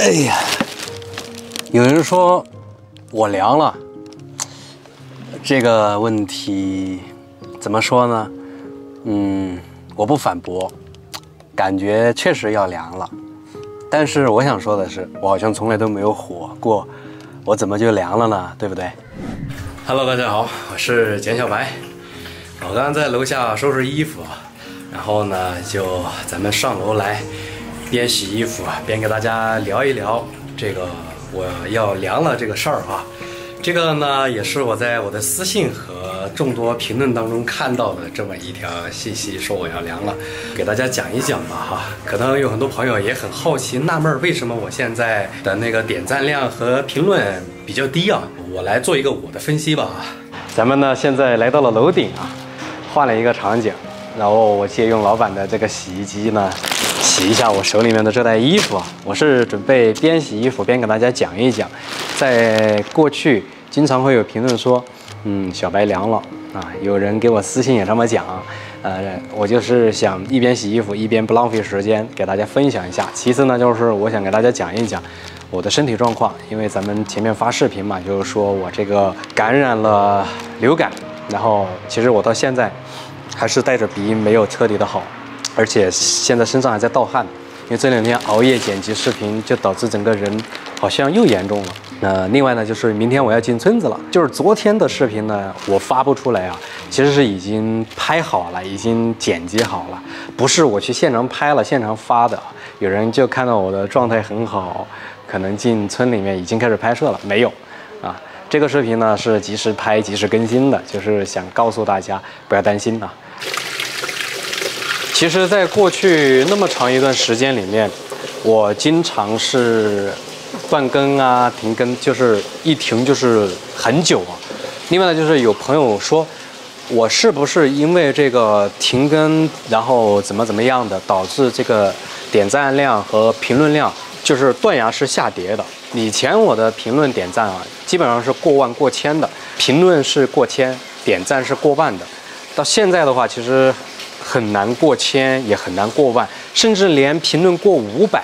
哎呀，有人说我凉了，这个问题怎么说呢？嗯，我不反驳，感觉确实要凉了。但是我想说的是，我好像从来都没有火过，我怎么就凉了呢？对不对？Hello，大家好，我是简小白。我刚刚在楼下收拾衣服，然后呢，就咱们上楼来。边洗衣服啊，边给大家聊一聊这个我要凉了这个事儿啊。这个呢，也是我在我的私信和众多评论当中看到的这么一条信息，说我要凉了，给大家讲一讲吧哈。可能有很多朋友也很好奇纳闷，为什么我现在的那个点赞量和评论比较低啊？我来做一个我的分析吧啊。咱们呢现在来到了楼顶啊，换了一个场景，然后我借用老板的这个洗衣机呢。洗一下我手里面的这袋衣服啊，我是准备边洗衣服边给大家讲一讲，在过去经常会有评论说，嗯，小白凉了啊，有人给我私信也这么讲，呃，我就是想一边洗衣服一边不浪费时间，给大家分享一下。其次呢，就是我想给大家讲一讲我的身体状况，因为咱们前面发视频嘛，就是说我这个感染了流感，然后其实我到现在还是带着鼻音，没有彻底的好。而且现在身上还在盗汗，因为这两天熬夜剪辑视频，就导致整个人好像又严重了。那另外呢，就是明天我要进村子了。就是昨天的视频呢，我发不出来啊，其实是已经拍好了，已经剪辑好了，不是我去现场拍了现场发的。有人就看到我的状态很好，可能进村里面已经开始拍摄了，没有啊。这个视频呢是及时拍、及时更新的，就是想告诉大家不要担心啊。其实，在过去那么长一段时间里面，我经常是断更啊、停更，就是一停就是很久啊。另外呢，就是有朋友说，我是不是因为这个停更，然后怎么怎么样的，导致这个点赞量和评论量就是断崖式下跌的？以前我的评论点赞啊，基本上是过万、过千的，评论是过千，点赞是过万的。到现在的话，其实。很难过千，也很难过万，甚至连评论过五百，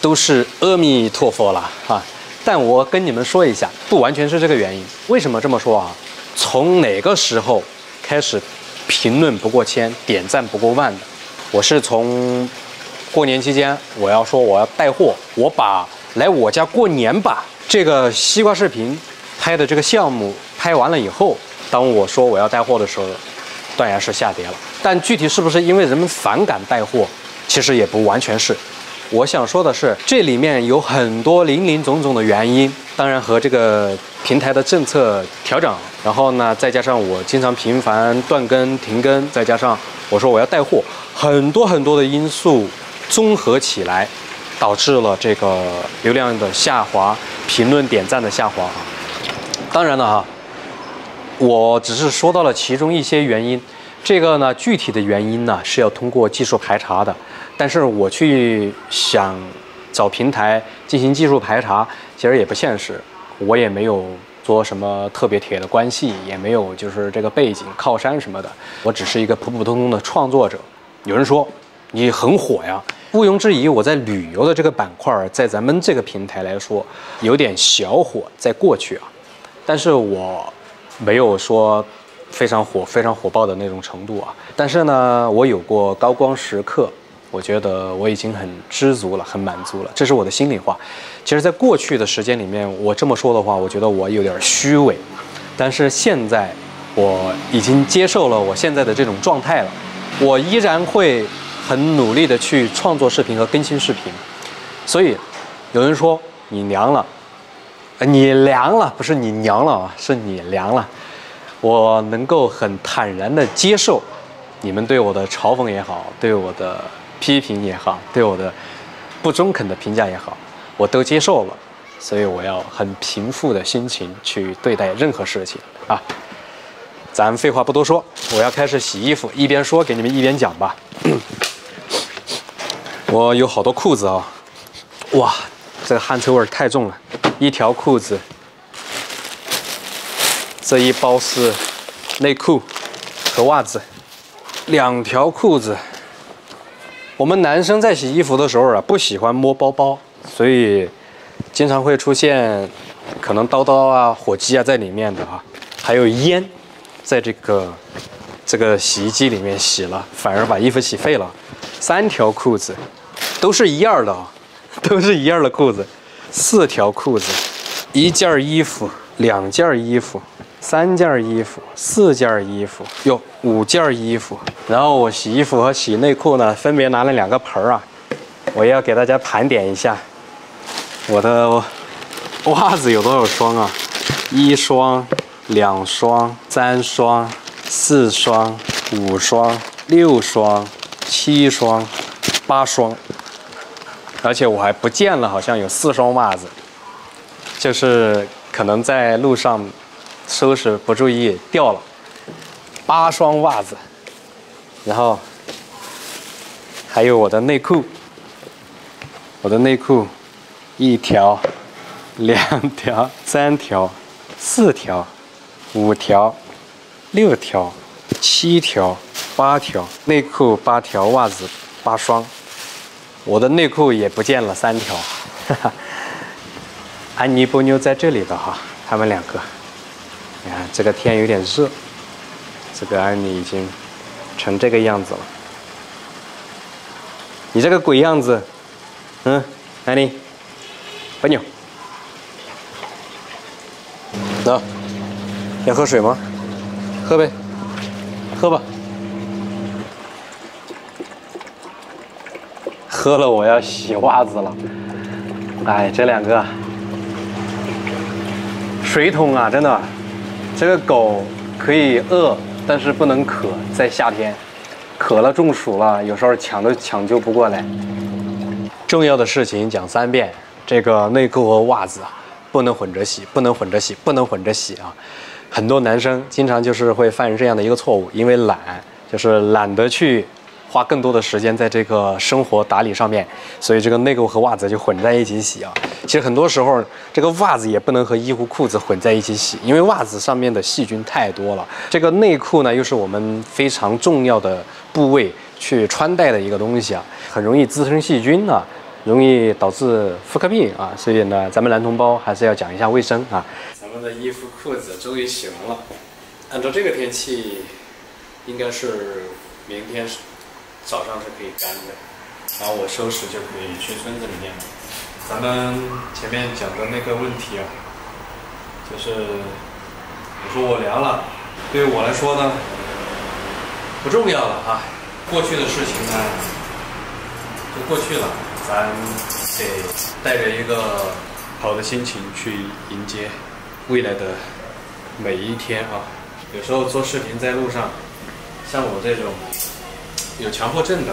都是阿弥陀佛了啊！但我跟你们说一下，不完全是这个原因。为什么这么说啊？从哪个时候开始评论不过千，点赞不过万的？我是从过年期间，我要说我要带货，我把来我家过年吧这个西瓜视频拍的这个项目拍完了以后，当我说我要带货的时候。断崖式下跌了，但具体是不是因为人们反感带货，其实也不完全是。我想说的是，这里面有很多林林总总的原因，当然和这个平台的政策调整，然后呢，再加上我经常频繁断更停更，再加上我说我要带货，很多很多的因素综合起来，导致了这个流量的下滑，评论点赞的下滑啊。当然了哈。我只是说到了其中一些原因，这个呢，具体的原因呢是要通过技术排查的。但是我去想找平台进行技术排查，其实也不现实。我也没有做什么特别铁的关系，也没有就是这个背景靠山什么的。我只是一个普普通通的创作者。有人说你很火呀，毋庸置疑，我在旅游的这个板块，在咱们这个平台来说，有点小火，在过去啊。但是我。没有说非常火、非常火爆的那种程度啊，但是呢，我有过高光时刻，我觉得我已经很知足了，很满足了，这是我的心里话。其实，在过去的时间里面，我这么说的话，我觉得我有点虚伪，但是现在我已经接受了我现在的这种状态了，我依然会很努力的去创作视频和更新视频。所以，有人说你凉了。你凉了，不是你娘了啊，是你凉了。我能够很坦然的接受你们对我的嘲讽也好，对我的批评也好，对我的不中肯的评价也好，我都接受了。所以我要很平复的心情去对待任何事情啊。咱废话不多说，我要开始洗衣服，一边说给你们一边讲吧。我有好多裤子啊，哇，这个汗臭味太重了。一条裤子，这一包是内裤和袜子，两条裤子。我们男生在洗衣服的时候啊，不喜欢摸包包，所以经常会出现可能刀刀啊、火机啊在里面的啊，还有烟，在这个这个洗衣机里面洗了，反而把衣服洗废了。三条裤子，都是一样的啊，都是一样的裤子。四条裤子，一件衣服，两件衣服，三件衣服，四件衣服，哟，五件衣服。然后我洗衣服和洗内裤呢，分别拿了两个盆儿啊，我要给大家盘点一下我的袜子有多少双啊？一双、两双、三双、四双、五双、六双。七双，八双，而且我还不见了，好像有四双袜子，就是可能在路上收拾不注意掉了，八双袜子，然后还有我的内裤，我的内裤一条、两条、三条、四条、五条、六条、七条。八条内裤，八条袜子，八双。我的内裤也不见了三条。哈哈，安妮波妞在这里的哈，他们两个。你看这个天有点热，这个安妮已经成这个样子了。你这个鬼样子，嗯，安妮，波妞，走，要喝水吗？喝呗，喝吧。喝了，我要洗袜子了。哎，这两个水桶啊，真的，这个狗可以饿，但是不能渴。在夏天，渴了中暑了，有时候抢都抢救不过来。重要的事情讲三遍：这个内裤和袜子啊，不能混着洗，不能混着洗，不能混着洗啊！很多男生经常就是会犯这样的一个错误，因为懒，就是懒得去。花更多的时间在这个生活打理上面，所以这个内裤和袜子就混在一起洗啊。其实很多时候，这个袜子也不能和衣服、裤子混在一起洗，因为袜子上面的细菌太多了。这个内裤呢，又是我们非常重要的部位去穿戴的一个东西啊，很容易滋生细菌啊，容易导致妇科病啊。所以呢，咱们男同胞还是要讲一下卫生啊。咱们的衣服、裤子终于洗完了，按照这个天气，应该是明天。早上是可以干的，然后我收拾就可以去村子里面了。咱们前面讲的那个问题啊，就是我说我凉了，对于我来说呢，不重要了啊。过去的事情呢，就过去了，咱得带着一个好的心情去迎接未来的每一天啊。有时候做视频在路上，像我这种。有强迫症的，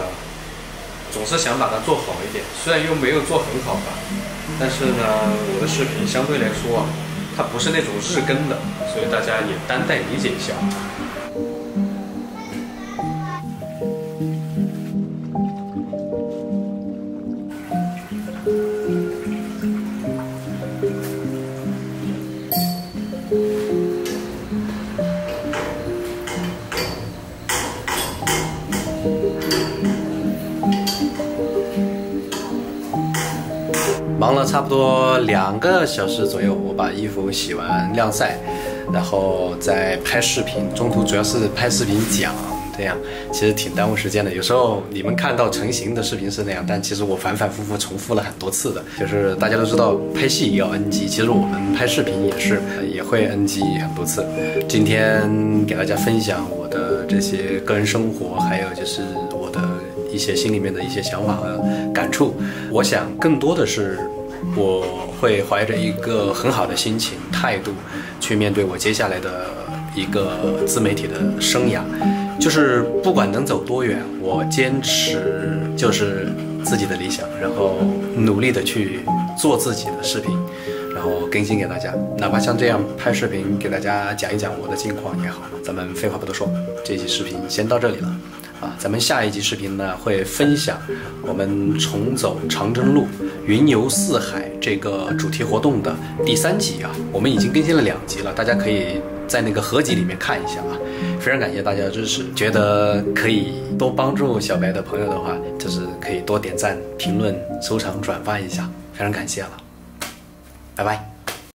总是想把它做好一点，虽然又没有做很好吧，但是呢，我的视频相对来说，它不是那种日更的，所以大家也担待理解一下。差不多两个小时左右，我把衣服洗完晾晒，然后再拍视频。中途主要是拍视频讲，这样其实挺耽误时间的。有时候你们看到成型的视频是那样，但其实我反反复复重复了很多次的。就是大家都知道拍戏也要 NG，其实我们拍视频也是也会 NG 很多次。今天给大家分享我的这些个人生活，还有就是我的一些心里面的一些想法和感触。我想更多的是。我会怀着一个很好的心情态度，去面对我接下来的一个自媒体的生涯。就是不管能走多远，我坚持就是自己的理想，然后努力的去做自己的视频，然后更新给大家。哪怕像这样拍视频给大家讲一讲我的近况也好。咱们废话不多说，这期视频先到这里了。啊，咱们下一集视频呢会分享我们重走长征路、云游四海这个主题活动的第三集啊。我们已经更新了两集了，大家可以在那个合集里面看一下啊。非常感谢大家的支持，觉得可以多帮助小白的朋友的话，就是可以多点赞、评论、收藏、转发一下，非常感谢了。拜拜。